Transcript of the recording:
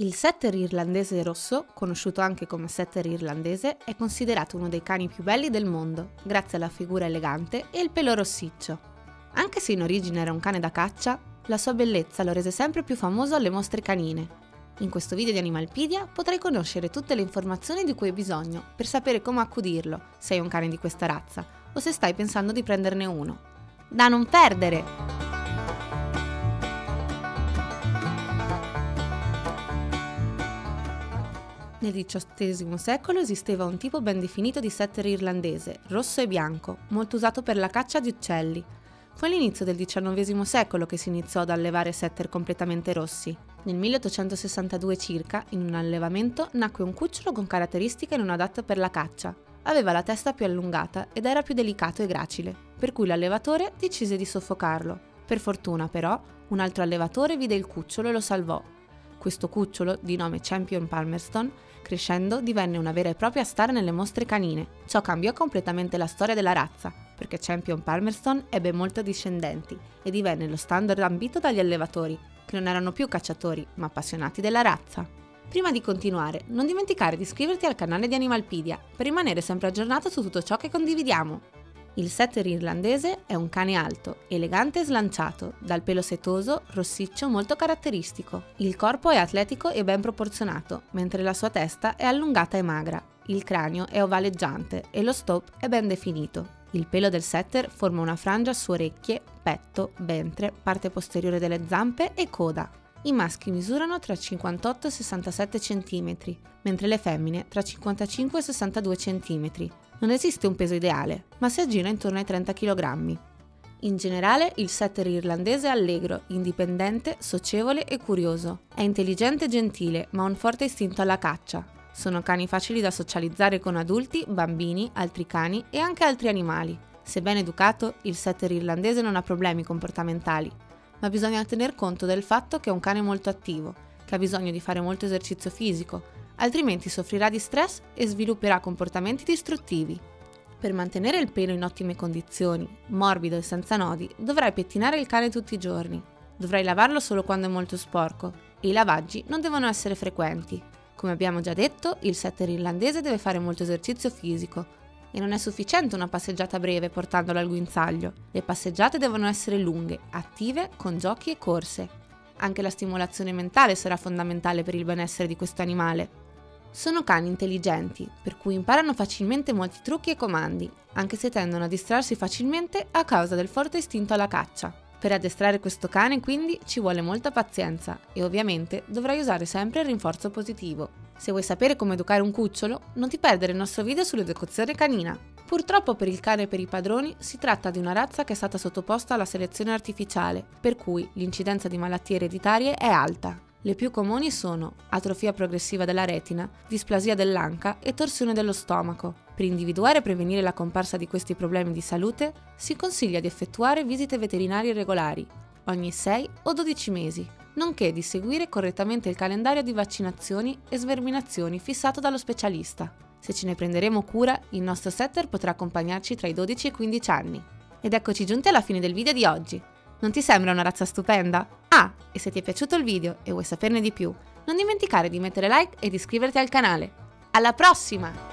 Il setter irlandese rosso, conosciuto anche come setter irlandese, è considerato uno dei cani più belli del mondo, grazie alla figura elegante e il pelo rossiccio. Anche se in origine era un cane da caccia, la sua bellezza lo rese sempre più famoso alle mostre canine. In questo video di Animalpedia potrai conoscere tutte le informazioni di cui hai bisogno per sapere come accudirlo, se hai un cane di questa razza o se stai pensando di prenderne uno. Da non perdere! Nel XVIII secolo esisteva un tipo ben definito di setter irlandese, rosso e bianco, molto usato per la caccia di uccelli. Fu all'inizio del XIX secolo che si iniziò ad allevare setter completamente rossi. Nel 1862 circa, in un allevamento, nacque un cucciolo con caratteristiche non adatte per la caccia. Aveva la testa più allungata ed era più delicato e gracile, per cui l'allevatore decise di soffocarlo. Per fortuna, però, un altro allevatore vide il cucciolo e lo salvò. Questo cucciolo, di nome Champion Palmerston, Crescendo divenne una vera e propria star nelle mostre canine. Ciò cambiò completamente la storia della razza, perché Champion Palmerston ebbe molti discendenti e divenne lo standard ambito dagli allevatori, che non erano più cacciatori, ma appassionati della razza. Prima di continuare, non dimenticare di iscriverti al canale di Animalpedia per rimanere sempre aggiornato su tutto ciò che condividiamo. Il setter irlandese è un cane alto, elegante e slanciato, dal pelo setoso, rossiccio molto caratteristico. Il corpo è atletico e ben proporzionato, mentre la sua testa è allungata e magra. Il cranio è ovaleggiante e lo stop è ben definito. Il pelo del setter forma una frangia su orecchie, petto, ventre, parte posteriore delle zampe e coda. I maschi misurano tra 58 e 67 cm, mentre le femmine tra 55 e 62 cm. Non esiste un peso ideale, ma si aggira intorno ai 30 kg. In generale, il setter irlandese è allegro, indipendente, socievole e curioso. È intelligente e gentile, ma ha un forte istinto alla caccia. Sono cani facili da socializzare con adulti, bambini, altri cani e anche altri animali. Se ben educato, il setter irlandese non ha problemi comportamentali, ma bisogna tener conto del fatto che è un cane molto attivo, che ha bisogno di fare molto esercizio fisico, altrimenti soffrirà di stress e svilupperà comportamenti distruttivi. Per mantenere il pelo in ottime condizioni, morbido e senza nodi, dovrai pettinare il cane tutti i giorni. Dovrai lavarlo solo quando è molto sporco e i lavaggi non devono essere frequenti. Come abbiamo già detto, il setter irlandese deve fare molto esercizio fisico e non è sufficiente una passeggiata breve portandolo al guinzaglio. Le passeggiate devono essere lunghe, attive, con giochi e corse. Anche la stimolazione mentale sarà fondamentale per il benessere di questo animale. Sono cani intelligenti, per cui imparano facilmente molti trucchi e comandi, anche se tendono a distrarsi facilmente a causa del forte istinto alla caccia. Per addestrare questo cane quindi ci vuole molta pazienza e ovviamente dovrai usare sempre il rinforzo positivo. Se vuoi sapere come educare un cucciolo, non ti perdere il nostro video sull'educazione canina. Purtroppo per il cane e per i padroni si tratta di una razza che è stata sottoposta alla selezione artificiale, per cui l'incidenza di malattie ereditarie è alta. Le più comuni sono atrofia progressiva della retina, displasia dell'anca e torsione dello stomaco. Per individuare e prevenire la comparsa di questi problemi di salute, si consiglia di effettuare visite veterinarie regolari, ogni 6 o 12 mesi, nonché di seguire correttamente il calendario di vaccinazioni e sverminazioni fissato dallo specialista. Se ce ne prenderemo cura, il nostro setter potrà accompagnarci tra i 12 e i 15 anni. Ed eccoci giunti alla fine del video di oggi. Non ti sembra una razza stupenda? Ah, e se ti è piaciuto il video e vuoi saperne di più, non dimenticare di mettere like ed iscriverti al canale. Alla prossima!